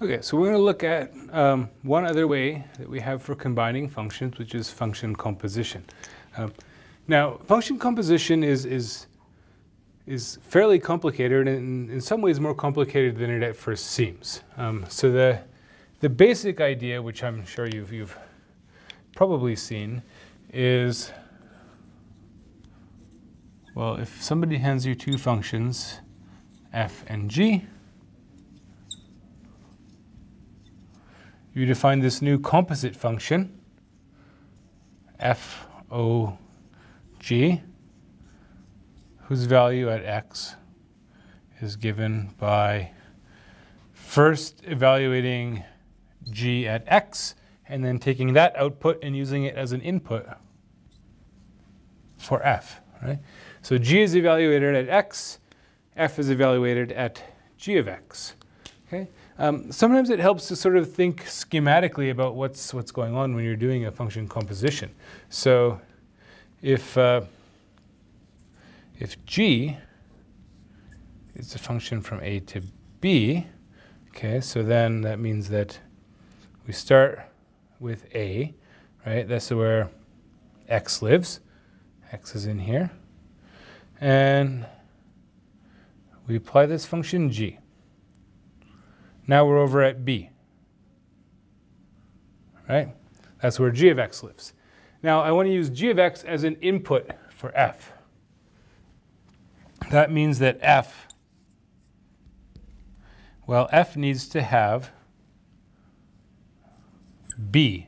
Okay, so we're going to look at um, one other way that we have for combining functions, which is function composition. Um, now, function composition is, is, is fairly complicated and in some ways more complicated than it at first seems. Um, so the, the basic idea, which I'm sure you've, you've probably seen, is, well, if somebody hands you two functions, f and g, you define this new composite function, f o g, whose value at x is given by first evaluating g at x and then taking that output and using it as an input for f. Right? So g is evaluated at x, f is evaluated at g of x. Okay? Um, sometimes it helps to sort of think schematically about what's, what's going on when you're doing a function composition. So if, uh, if g is a function from a to b, okay, so then that means that we start with a, right? That's where x lives. x is in here. And we apply this function g. Now we're over at B, right? That's where g of x lives. Now I want to use g of x as an input for f. That means that f, well, f needs to have B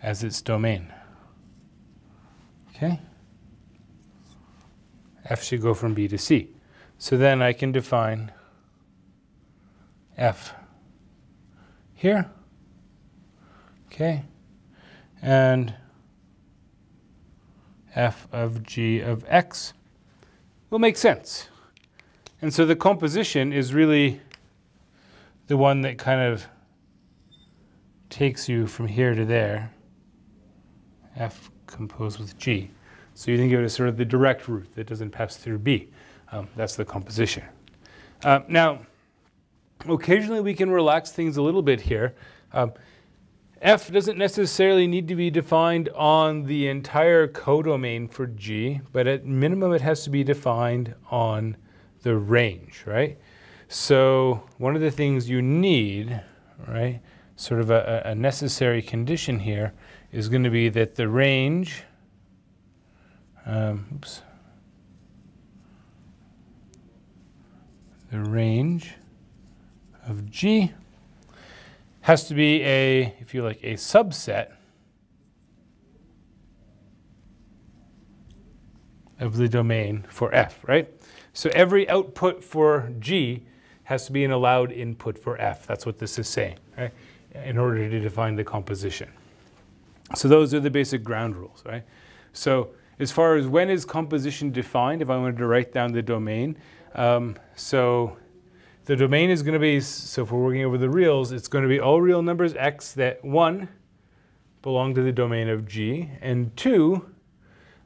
as its domain. Okay? F should go from B to C. So then I can define f here. Okay. And f of g of x will make sense. And so the composition is really the one that kind of takes you from here to there, f composed with g. So you think of it as sort of the direct route that doesn't pass through b. Um, that's the composition. Uh, now, occasionally we can relax things a little bit here. Um, F doesn't necessarily need to be defined on the entire codomain for G, but at minimum it has to be defined on the range, right? So one of the things you need, right, sort of a, a necessary condition here is going to be that the range, um, oops, the range of G has to be a, if you like, a subset of the domain for F, right? So every output for G has to be an allowed input for F. That's what this is saying, right? In order to define the composition. So those are the basic ground rules, right? So as far as when is composition defined, if I wanted to write down the domain, um, so the domain is going to be, so if we're working over the reals, it's going to be all real numbers x that, one, belong to the domain of G, and two,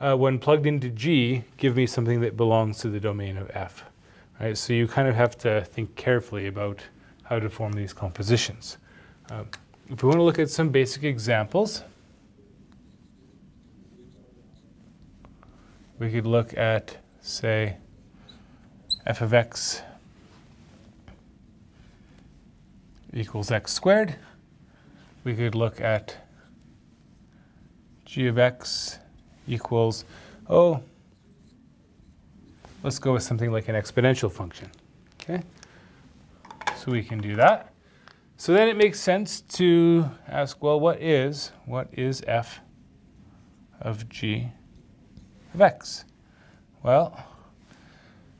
uh, when plugged into G, give me something that belongs to the domain of F. Right? So you kind of have to think carefully about how to form these compositions. Uh, if we want to look at some basic examples, we could look at, say, f of x equals x squared. We could look at g of x equals, oh, let's go with something like an exponential function. Okay, so we can do that. So then it makes sense to ask, well, what is, what is f of g of x? Well,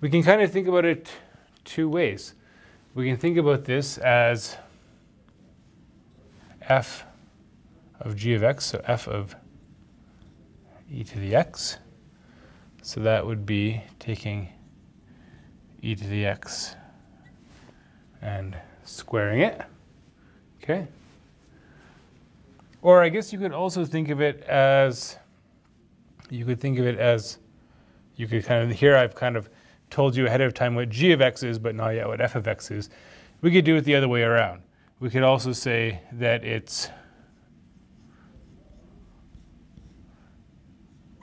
we can kind of think about it two ways. We can think about this as f of g of x, so f of e to the x. So that would be taking e to the x and squaring it. Okay? Or I guess you could also think of it as, you could think of it as, you could kind of, here I've kind of told you ahead of time what g of x is, but not yet what f of x is. We could do it the other way around we could also say that it's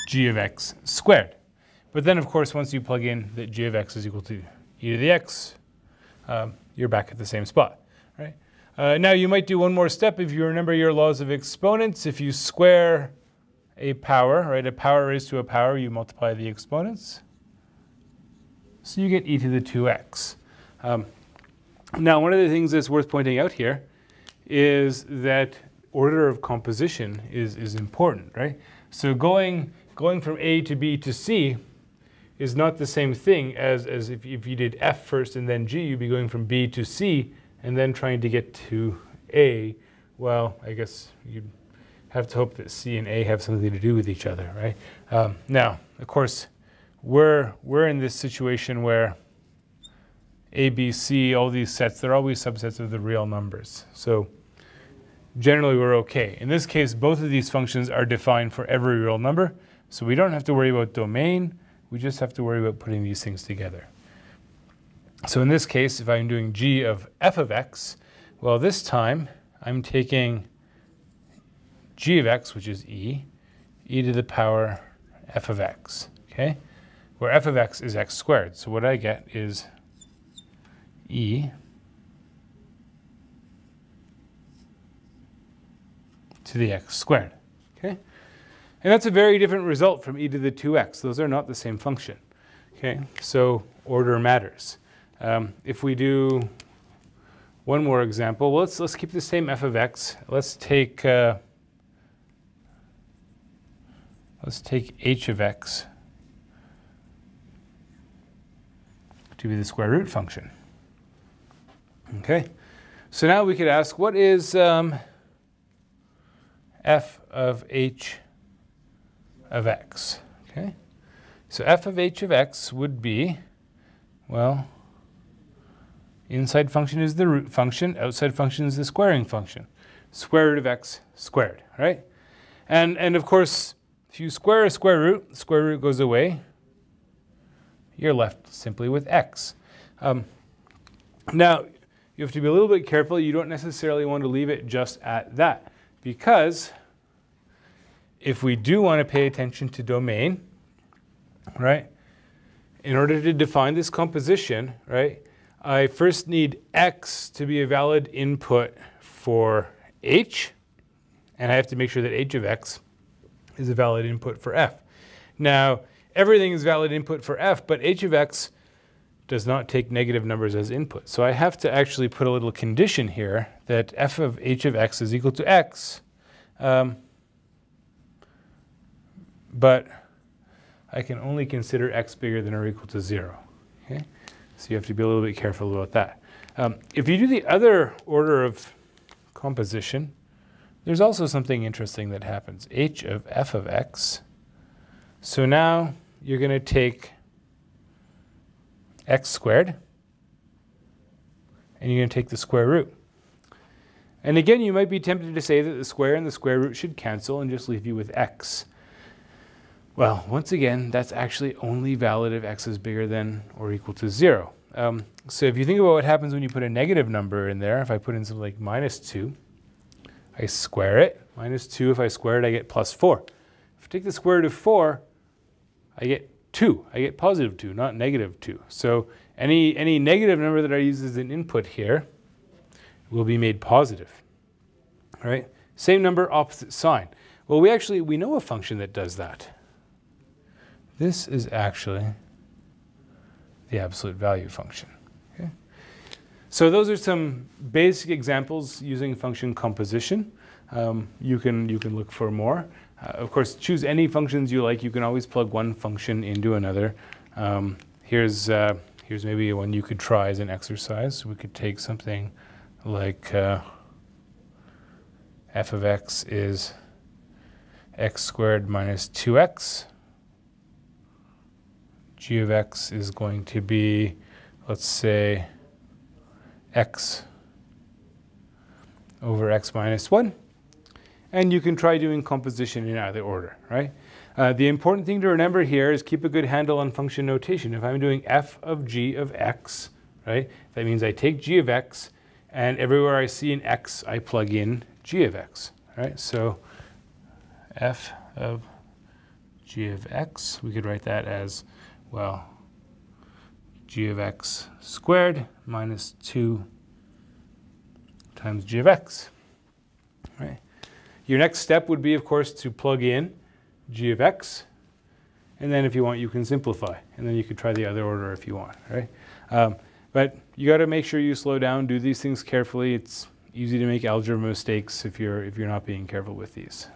g of x squared. But then, of course, once you plug in that g of x is equal to e to the x, um, you're back at the same spot, right? Uh, now, you might do one more step if you remember your laws of exponents. If you square a power, right, a power raised to a power, you multiply the exponents. So you get e to the 2x. Um, now, one of the things that's worth pointing out here is that order of composition is, is important, right? So going going from A to B to C is not the same thing as, as if, if you did F first and then G, you'd be going from B to C and then trying to get to A. Well, I guess you'd have to hope that C and A have something to do with each other, right? Um, now, of course, we're, we're in this situation where A, B, C, all these sets, they're always subsets of the real numbers. So generally we're okay. In this case, both of these functions are defined for every real number. So we don't have to worry about domain, we just have to worry about putting these things together. So in this case, if I'm doing g of f of x, well this time I'm taking g of x, which is e, e to the power f of x, okay? Where f of x is x squared. So what I get is e to the x squared, okay? And that's a very different result from e to the 2x. Those are not the same function. Okay, so order matters. Um, if we do one more example, well, let's, let's keep the same f of x. Let's take, uh, let's take h of x to be the square root function. Okay, so now we could ask, what is um, f of h of x. Okay, so f of h of x would be, well, inside function is the root function, outside function is the squaring function. Square root of x squared, right? And, and of course, if you square a square root, square root goes away. You're left simply with x. Um, now, you have to be a little bit careful. You don't necessarily want to leave it just at that because if we do want to pay attention to domain, right, in order to define this composition, right, I first need x to be a valid input for h, and I have to make sure that h of x is a valid input for f. Now, everything is valid input for f, but h of x does not take negative numbers as input. So I have to actually put a little condition here that f of h of x is equal to x. Um, but I can only consider x bigger than or equal to 0. Okay? So you have to be a little bit careful about that. Um, if you do the other order of composition, there's also something interesting that happens. h of f of x. So now you're going to take x squared, and you're going to take the square root. And again, you might be tempted to say that the square and the square root should cancel and just leave you with x. Well, once again, that's actually only valid if x is bigger than or equal to 0. Um, so if you think about what happens when you put a negative number in there, if I put in something like minus 2, I square it. Minus 2, if I square it, I get plus 4. If I take the square root of 4, I get 2. I get positive 2, not negative 2. So any, any negative number that I use as an input here will be made positive. All right? Same number, opposite sign. Well, we actually, we know a function that does that. This is actually the absolute value function. Okay? So those are some basic examples using function composition. Um, you, can, you can look for more. Uh, of course, choose any functions you like. You can always plug one function into another. Um, here's, uh, here's maybe one you could try as an exercise. We could take something like uh, f of x is x squared minus 2x g of x is going to be, let's say, x over x minus 1. And you can try doing composition in either order, right? Uh, the important thing to remember here is keep a good handle on function notation. If I'm doing f of g of x, right, that means I take g of x And everywhere I see an x, I plug in g of x. Right? So f of g of x, we could write that as, well, g of x squared minus 2 times g of x. Your next step would be, of course, to plug in g of x. And then if you want, you can simplify. And then you could try the other order if you want. Right? Um, but you got to make sure you slow down, do these things carefully. It's easy to make algebra mistakes if you're, if you're not being careful with these.